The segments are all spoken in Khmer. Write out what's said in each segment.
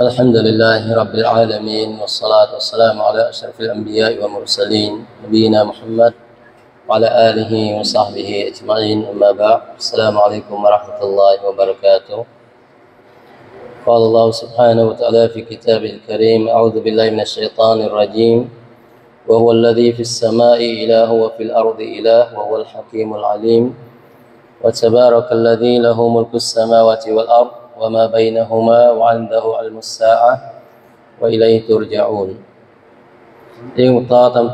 الحمد لله رب العالمين والصلاة والسلام على أشرف الأنبياء والمرسلين نبينا محمد وعلى آله وصحبه أجمعين أما بعد السلام عليكم ورحمة الله وبركاته. قال الله سبحانه وتعالى في كتابه الكريم أعوذ بالله من الشيطان الرجيم وهو الذي في السماء إله وفي الأرض إله وهو الحكيم العليم. وتبارك الذي له ملك السماوات والأرض وما بينهما وعنده علم الساعة وإليه ترجعون យើងបន្តតាម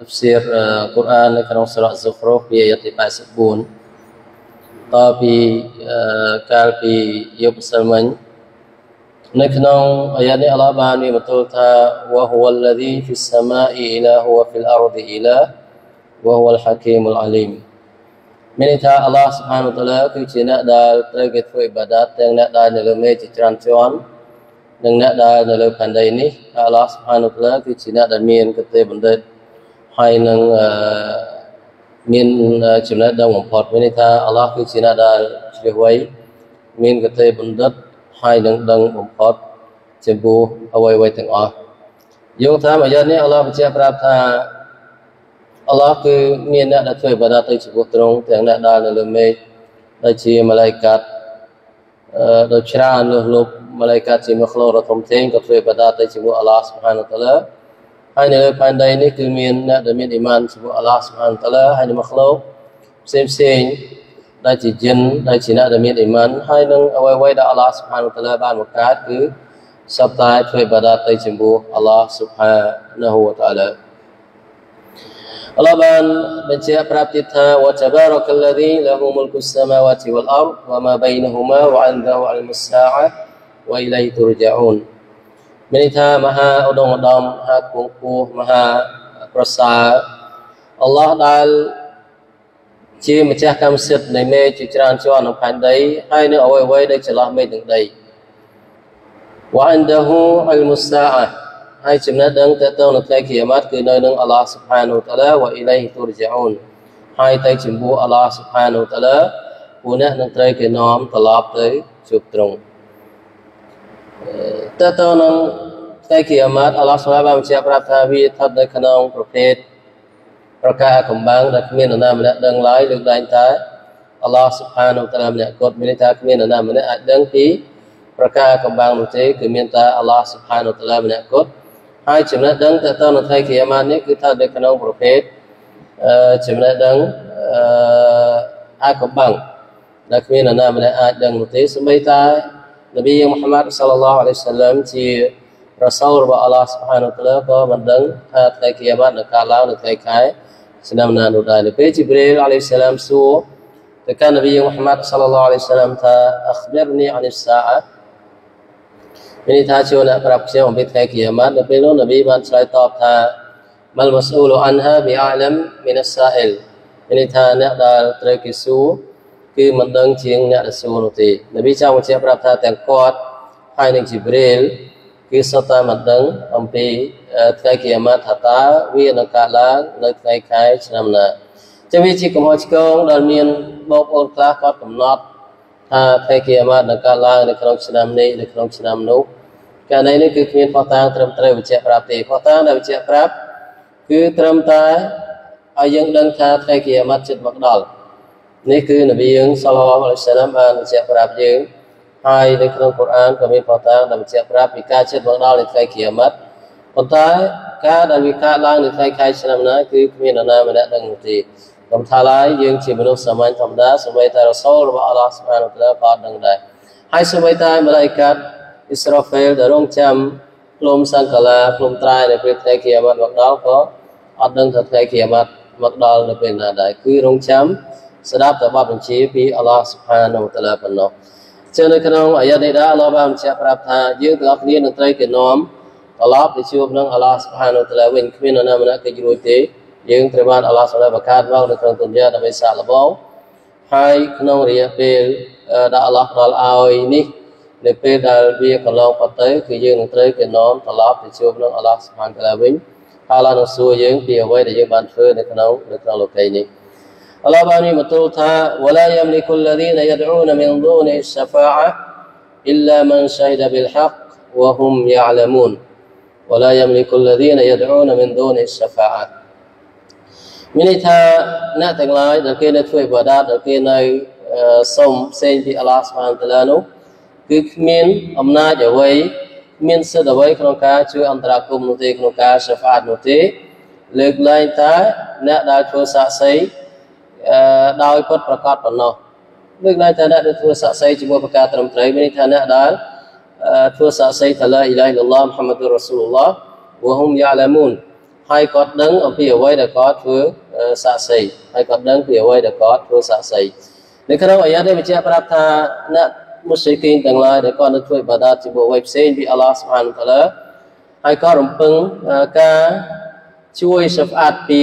تفسير القرآن នៅក្នុងសូរ៉ា Zukhruf ពីអាយទី84តពីកាលពីយប់សិលមិញនៅក្នុងអាយ៉ានេះអល់ឡោះបានមានបន្ទូលថា وهو الذي في السماء إله وفي الأرض إله وهو الحكيم العليم មានន័យថាអល់ឡោះសុបហានតាឡាគឺជាអ្នកដែលត្រូវគេធ្វើអ៊ីបាដាតទាំងអ្នកដែលនៅលើមេជាច្រើនជាន់និងអ្នកដែលនៅលើផែនដីនេះអល់ឡោះសុបហានតាឡាគឺជាអ្នកដែលមានកតេបណ្ឌិតហើយនឹងមានចំណេះដឹងបំផុតមានន័យថាអល់ឡោះគឺជាអ្នកដែលជ្រះវៃមានកតេបណ្ឌិតហើយនឹងដឹងបំផុតចំពោះអ្វីៗទាំងអស់យើងតាមអាយ៉ានេះអល់ឡោះបញ្ជាក់ប្រាប់ថា អល់ឡោះគឺមានអ្នកដែលធ្វើបាដាទៅចំពោះទ្រង់ទាំងអ្នកដែលនៅលើមេឃដែលជាម៉ាឡៃកាត់អឺដូចច្រើនលើសលប់ម៉ាឡៃកាត់ជាមកខ្លោរធំធេងក៏ធ្វើបាដាទៅជាមួយអល់ឡោះសុបហានតាឡាហើយនៅលើផែនដីនេះគឺមានអ្នកដែលមានអ៊ីម៉ានជាមួយអល់ឡោះសុបហានតាឡាហើយនៅមកខ្លោផ្សេងផ្សេងដែលជាជីនដែលជាអ្នកដែលមានអ៊ីម៉ានហើយនឹងអ្វីៗដែលអល់ឡោះសុបហានតាឡាបានបង្កើតគឺសពតែធ្វើបាដាទៅជាមួយអល់ឡោះ សុបហានហូវតាឡា Allah ban baca perhati tha wa tabarakalladzi lahu mulku samawati wal ard wa ma bainahuma wa 'indahu 'ilmus sa'ah wa ilaihi turja'un មានន័យថាមហាឧត្តមឧត្តមមហាគង់ពោះមហាប្រសើរអល់ឡោះដែលជាម្ចាស់កម្មសិទ្ធិនៃមេជាច្រើនជាន់នៅផែនដីហើយនៅអ្វីអ្វីដែលចន្លោះមេទាំងដី wa 'indahu 'ilmus sa'ah ហើយចំណេះដឹងទៅទៅនៅថ្ងៃគីយ៉ាម៉ាត់គឺនៅនឹងអល់ឡោះស៊ុបហានូតាឡាវ៉ាអ៊ីឡៃហ៊ីទូរជាអ៊ូនហើយទៅចំពោះអល់ឡោះស៊ុបហានូតាឡាពួកអ្នកនឹងត្រូវគេនាំត្រឡប់ទៅជួបត្រង់ទៅទៅនឹងថ្ងៃគីយ៉ាម៉ាត់អល់ឡោះស៊ុបហាបានបញ្ជាក់ប្រាប់ថាវាស្ថិតនៅក្នុងប្រភេទប្រការកំបាំងដែលគ្មាននរណាម្នាក់ដឹងឡើយលើកឡើងថាអល់ឡោះស៊ុបហានូតាឡាម្នាក់គាត់មានន័យថាគ្មាននរណាម្នាក់អាចដឹងពីប្រការកំបាំងនោះទេគឺមានតែអល់ឡោះស៊ុបហានូតាឡាម្នាក់គាត់ ហើយចំណេះដឹងទៅទៅនៅថ្ងៃគីយ៉ាម៉ានេះគឺថានៅក្នុងប្រភេទអឺចំណេះដឹងអឺអាកំបាំងដែលគ្មាននរណាម្នាក់អាចដឹងនោះទេសូម្បីតែនប៊ីមូហាម៉ាត់សាឡឡោះអាឡៃសាឡាមជារ៉ាសូលរបស់អល់ឡោះស៊ុបហានតាឡាក៏មិនដឹងថាថ្ងៃគីយ៉ាម៉ានៅកាលឡើងនៅថ្ងៃខែឆ្នាំណានោះដែរនៅពេលជីប្រេលអាឡៃសាឡាមសួរទៅកាន់នប៊ីមូហាម៉ាត់សាឡឡោះអាឡៃសាឡាមថាអខបិរនីអានីសាអា មានន័យថាចូលអ្នកប្រាប់ខ្ញុំអំពីថ្ងៃគីយ៉ាម៉ាត់នៅពេលនោះនប៊ីបានឆ្លើយតបថាមលមស្អ៊ូលអានហាប៊ីអាឡាំមីនសាអ៊ីលមានន័យថាអ្នកដែលត្រូវគេសួរគឺមិនដឹងជាងអ្នកដែលសួរនោះទេនប៊ីចង់បញ្ជាក់ប្រាប់ថាទាំងគាត់ហើយនឹងជីប្រេលគឺសុទ្ធតែមិនដឹងអំពីថ្ងៃគីយ៉ាម៉ាត់ថាតើវានឹងកើតឡើងនៅថ្ងៃខែឆ្នាំណាចឹងវាជាកំហុសឆ្គងដែលមានបងប្អូនខ្លះគាត់កំណត់ ថាថ្ងៃគីយ៉ាម៉ាត់នឹងកើតឡើងនៅក្នុងឆ្នាំនេះនៅក្នុងឆ្នាំនោះករណីនេះគឺគ្មានផុសតាងត្រឹមត្រូវបញ្ជាក់ប្រាប់ទេផុសតាងដែលបញ្ជាក់ប្រាប់គឺត្រឹមតែឲ្យយើងដឹងថាថ្ងៃគីយ៉ាម៉ាត់ជិតមកដល់នេះគឺនប៊ីយើងសល្លឡោះអាឡៃសាឡាមបានបញ្ជាក់ប្រាប់យើងហើយនៅក្នុងកូរ៉ានក៏មានផុសតាងដែលបញ្ជាក់ប្រាប់ពីការជិតមកដល់នៃថ្ងៃគីយ៉ាម៉ាត់ប៉ុន្តែការដែលវាកើតឡើងនៅថ្ងៃខែឆ្នាំណាគឺគ្មាននរណាម្នាក់ដឹងនោះ ទេកុំថាឡើយយើងជាមនុស្សសាមញ្ញធម្មតាសូម្បីតែរ៉ាសូលរបស់អល់ឡោះស៊ុបហានតាឡាក៏ដឹងដែរហើយសូម្បីតែម៉ាឡៃកាត់អ៊ីស្រាហ្វែលដែលរងចាំផ្លុំសង្កាឡាផ្លុំត្រែនៅពេលថ្ងៃគីយ៉ាម៉ាត់មកដល់ក៏អត់ដឹងថាថ្ងៃគីយ៉ាម៉ាត់មកដល់នៅពេលណាដែរគឺរងចាំស្ដាប់តែបទបញ្ជាពីអល់ឡោះស៊ុបហានតាឡាប៉ុណ្ណោះចឹងនៅក្នុងអាយ៉ានេះដែរអល់ឡោះបានបញ្ជាក់ប្រាប់ថាយើងទាំងអស់គ្នានឹងត្រូវគេនាំត្រឡប់ទៅជួបនឹងអល់ឡោះស៊ុបហានតាឡាវិញគ្មាននរណាម្នាក់គេរួចទេ យើងត្រូវបានអល់ឡោះសម្រាប់បង្កើតមកនៅក្នុងទុនយ៉ាដើម្បីសាកល្បងហើយក្នុងរយៈពេលដែលអល់ឡោះផ្ដល់ឲ្យនេះនៅពេលដែលវាកន្លងផុតទៅគឺយើងនឹងត្រូវគេនាំត្រឡប់ទៅជួបនឹងអល់ឡោះសុបានតាឡាវិញហើយអល់ឡោះនឹងសួរយើងពីអ្វីដែលយើងបានធ្វើនៅក្នុងនៅក្នុងលោកីនេះអល់ឡោះបានមានបន្ទូលថា ولا يملك الذين يدعون من دون الشفاعة إلا من شهد بالحق وهم يعلمون ولا يملك الذين يدعون من دون الشفاعة មានន័យថាអ្នកទាំងឡាយដែលគេនៅធ្វើឥបាដាតដែលគេនៅសុំផ្សេងពីអល់ឡោះស្មានតាឡានោះគឺគ្មានអំណាចអ្វីមានសិទ្ធិអ្វីក្នុងការជួយអន្តរាគមន៍នោះទេក្នុងការ syafaat នោះទេលើកលែងតែអ្នកដែលធ្វើសាក់សីដោយពុតប្រកាសប៉ុណ្ណោះលើកលែងតែអ្នកដែលធ្វើសាក់សីជាមួយប្រការត្រឹមត្រូវមានន័យថាអ្នកដែលធ្វើសាក់សីថាឡាអ៊ីឡាហិលឡោះមុហម្មាឌុរ៉ាស៊ូលឡោះវហុំយ៉ាឡាមូន ហើយគាត់ដឹងអំពីអ្វីដែលគាត់ធ្វើសាក់សីហើយគាត់ដឹងពីអ្វីដែលគាត់ធ្វើសាក់សីនៅក្នុងអាយ៉ានេះបញ្ជាក់ប្រាប់ថាអ្នកមុស្លីគីនទាំងឡាយដែលគាត់នៅធ្វើបាដាតជាមួយអ្វីផ្សេងពីអល់ឡោះស៊ុបហានតាឡាហើយក៏រំពឹងការជួយសាហ្វាតពី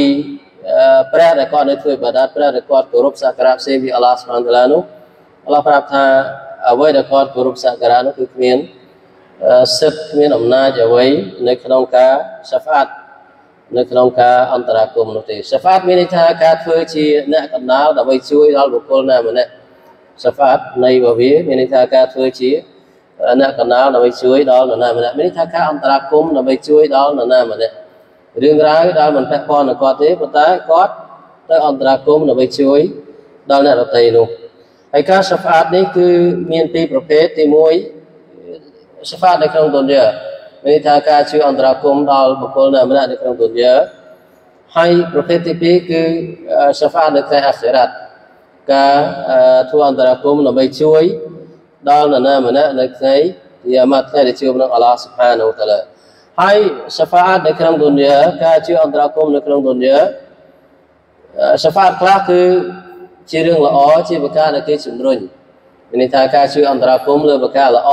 ព្រះដែលគាត់នៅធ្វើបាដាតព្រះដែលគាត់គោរពសក្ការៈផ្សេងពីអល់ឡោះស៊ុបហានតាឡានោះអល់ឡោះប្រាប់ថាអ្វីដែលគាត់គោរពសក្ការៈនោះគឺគ្មានសិទ្ធគ្មានអំណាចអ្វីនៅក្នុងការសាហ្វាត នៅក្នុងការអន្តរាគមន៍នោះទេសាហ្វាតមានន័យថាការធ្វើជាអ្នកកណ្ដាលដើម្បីជួយដល់បុគ្គលណាម្នាក់សាហ្វាតនៃរបស់វាមានន័យថាការធ្វើជាអ្នកកណ្ដាលដើម្បីជួយដល់នរណាម្នាក់មានន័យថាការអន្តរាគមន៍ដើម្បីជួយដល់នរណាម្នាក់រឿងរ៉ាវដែលមិនពាក់ព័ន្ធនឹងគាត់ទេប៉ុន្តែគាត់ទៅអន្តរាគមន៍ដើម្បីជួយដល់អ្នកដទៃនោះហើយការសាហ្វាតនេះគឺមានពីរប្រភេទទី1សាហ្វាតនៅក្នុងទុនយ៉ា មានថាការជួយអន្តរាគមន៍ដល់បុគ្គលណាម្នាក់នៅក្នុងទុនយ៉ាហើយប្រភេទទី2គឺសាហ្វាតនៅក្នុងអាខិរ៉ាត់ការធ្វើអន្តរាគមន៍ដើម្បីជួយដល់នរណាម្នាក់នៅថ្ងៃយាម៉ាត់ថ្ងៃដែលជួបនឹងអល់ឡោះស៊ុបហានូតាឡាហើយសាហ្វាតនៅក្នុងទុនយ៉ាការជួយអន្តរាគមន៍នៅក្នុងទុនយ៉ាសាហ្វាតខ្លះគឺជារឿងល្អជាប្រការដែលគេជំរុញមានន័យថាការជួយអន្តរាគមន៍លើប្រការល្អ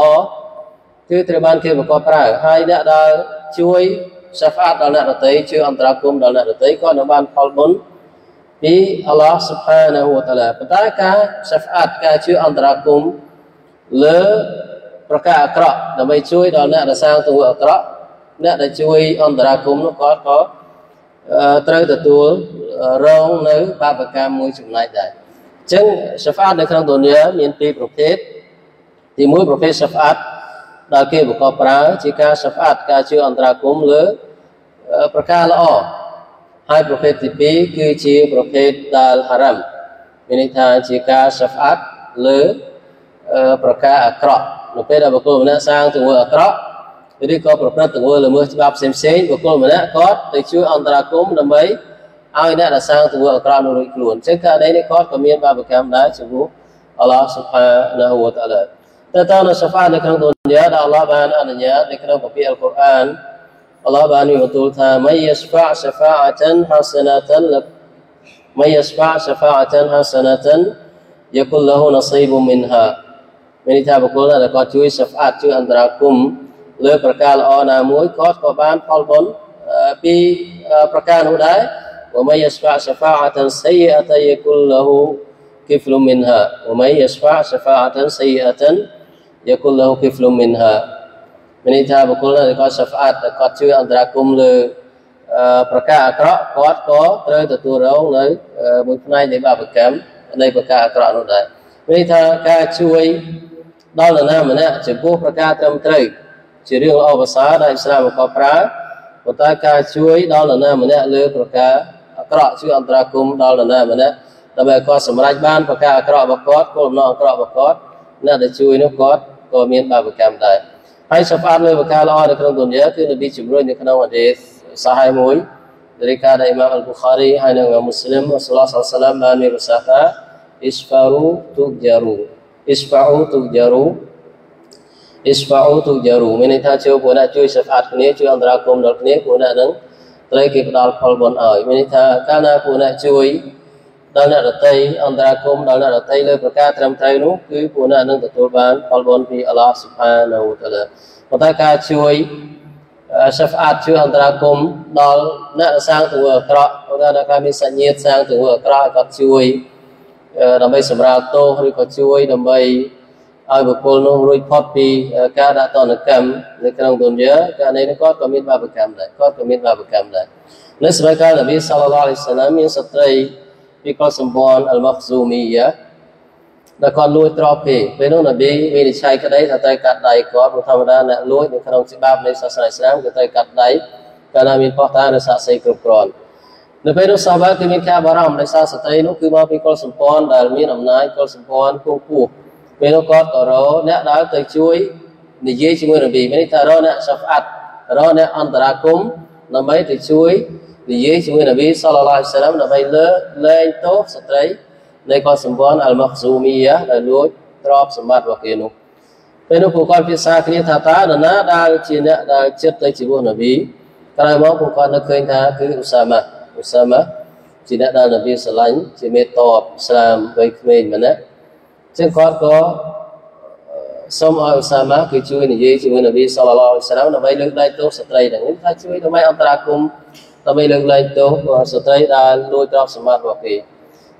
គឺត្រូវបានគេប្រកបប្រើហើយអ្នកដែលជួយសាហ្វាតដល់អ្នកដទៃជួយអន្តរាគមន៍ដល់អ្នកដទៃក៏នឹងបានផលបុណ្យពីអល់ឡោះ سبحانه และ تعالی ប៉ុន្តែការសាហ្វាតការជួយអន្តរាគមន៍លើប្រការអាក្រក់ដើម្បីជួយដល់អ្នកដែលសាងទង្វើអាក្រក់អ្នកដែលជួយអន្តរាគមន៍នោះក៏ក៏ត្រូវទទួលរងនៅបាបកម្មមួយចំណែកដែរអញ្ចឹងសាហ្វាតនៅក្នុងទុនយ៉ាមានពីរប្រភេទទីមួយប្រភេទសាហ្វាត ដែលគេប្រកបប្រើជាការសាហ្វាតការជួយអន្តរាគមន៍លើប្រការល្អហើយប្រភេទទី2គឺជាប្រភេទដែលហារ៉ាំមានន័យថាជាការសាហ្វាតលើប្រការអាក្រក់នៅពេលដែលបុគ្គលម្នាក់សាងទង្វើអាក្រក់ឬក៏ប្រព្រឹត្តទង្វើល្មើសច្បាប់ផ្សេងផ្សេងបុគ្គលម្នាក់គាត់ទៅជួយអន្តរាគមន៍ដើម្បីឲ្យអ្នកដែលសាងទង្វើអាក្រក់នោះរួចខ្លួនអញ្ចឹងករណីនេះគាត់ក៏មានបាបកម្មដែរចំពោះអល់ឡោះសុផាណាហូវតាឡា តើតើនៅសាហ្វានៅក្នុងទុនយ៉ាដែលអល់ឡោះបានអនុញ្ញាតនៅក្នុងកាពីអល់កុរអាន Allah Bani betul tha may yashfa' syafa'atan hasanatan lak may yashfa' syafa'atan hasanatan yakul lahu nasibun minha មានន័យថាបុគ្គលដែលគាត់ជួយសាហ្វាតជួយអន្តរាគមលើប្រការល្អណាមួយគាត់ក៏បានផលបុណ្យពីប្រការនោះដែរ ومن يشفع شفاعة سيئة يكون له كفل منها ومن يشفع شفاعة سيئة yakul lahu kiflum minha មានន័យថាបុគ្គលដែលគាត់សស្អាតគាត់ជឿអន្តរាគមលើប្រការអាក្រក់គាត់ក៏ត្រូវទទួលរងនៅមួយផ្នែកនៃបាបកម្មនៃប្រការអាក្រក់នោះដែរមានន័យថាការជួយដល់នរណាម្នាក់ចំពោះប្រការត្រឹមត្រូវជារឿងល្អប្រសើរដែលឥស្លាមក៏ប្រើប៉ុន្តែការជួយដល់នរណាម្នាក់លើប្រការអាក្រក់ជឿអន្តរាគមដល់នរណាម្នាក់ដើម្បីគាត់សម្រេចបានប្រការអាក្រក់របស់គាត់គោលបំណងអាក្រក់របស់គាត់ អ្នកដែលជួយនោះគាត់ក៏មានបាបកម្មដែរហើយសាហ្វាតលើប្រការល្អនៅក្នុងទុនយ៉ាគឺនប៊ីជំរុញនៅក្នុងហាឌីសសាហៃមួយ dari kata Imam Al-Bukhari ហើយនិង Muslim Rasulullah SAW បានមានប្រសាសន៍ថា isfaru tujaru isfa'u tujaru isfa'u tujaru មានន័យថាចូលពួកអ្នកជួយសាហ្វាតគ្នាជួយអន្តរាគមន៍ដល់គ្នាពួកអ្នកនឹងត្រូវគេផ្ដល់ផលបុណ្យឲ្យមានន័យថាកាលណាពួកអ្នកជួយ ដល់អ្នកដតីអន្តរាគមដល់អ្នកដតីលើប្រការត្រឹមត្រូវនោះគឺពួកអ្នកនឹងទទួលបានផលបុណ្យពីអល់ឡោះស៊ុបហានូតាឡាប៉ុន្តែការជួយសាហ្វអាតជួយអន្តរាគមដល់អ្នកសាងទង្វើអាក្រក់ព្រោះថាការមានសញ្ញេតសាងទង្វើអាក្រក់គាត់ជួយដើម្បីសម្រាលទោសឬក៏ជួយដើម្បីឲ្យបុគ្គលនោះរួចផុតពីការដាក់ទណ្ឌកម្មនៅក្នុងទុនយ៉ាករណីនេះគាត់ក៏មានបាបកម្មដែរគាត់ក៏មានបាបកម្មដែរនៅសម័យកាលនប៊ីសល្លឡោះអាឡៃសាឡាមមានស្ត្រី ពីកុលសម្ព័ន្ធអលម៉ាហ្ស៊ូមីយ៉ាដែលគាត់លួចទ្រព្យគេពេលនោះនប៊ីវិនិច្ឆ័យក្តីថាត្រូវកាត់ដៃគាត់ព្រោះធម្មតាអ្នកលួចនៅក្នុងច្បាប់នៃសាសនាអ៊ីស្លាមគឺត្រូវកាត់ដៃកាលណាមានផុសតានៅសាក្សីគ្រប់គ្រាន់នៅពេលនោះសាហាបគឺមានការបារម្ភដោយសារស្ត្រីនោះគឺមកពីកុលសម្ព័ន្ធដែលមានអំណាចកុលសម្ព័ន្ធគោពោះពេលនោះគាត់ក៏រអ្នកដែលទៅជួយនិយាយជាមួយនប៊ីមានន័យថារអ្នកសាហ្វាត់រអ្នកអន្តរាគមដើម្បីទៅជួយ និយាយជាមួយនប៊ីសល្លឡោះអាឡៃសាឡាមដើម្បីលើលែងទោសស្ត្រីនៃកុលសម្ព័ន្ធអលម៉ាហ្ស៊ូមីយ៉ាដែលលួចទ្រព្យសម្បត្តិរបស់គេនោះពេលនោះពួកគាត់ពិសាគ្នាថាតើនរណាដែលជាអ្នកដែលចិត្តទៅជាមួយនប៊ីក្រោយមកពួកគាត់នឹកឃើញថាគឺអ៊ូសាម៉ាអ៊ូសាម៉ាជាអ្នកដែលនប៊ីស្រឡាញ់ជាមេតបអ៊ីស្លាមវ័យក្មេងម្នាក់ចឹងគាត់ក៏សូមឲ្យអ៊ូសាម៉ាគឺជួយនិយាយជាមួយនប៊ីសល្លឡោះអាឡៃសាឡាមដើម្បីលើកដៃទោសស្ត្រីទាំងនេះថាជួយដើម្បីអន្តរាគម ដើម្បីលើកលែងទោសស្ត្រីដែលលួចទ្រព្យសម្បត្តិរបស់គេ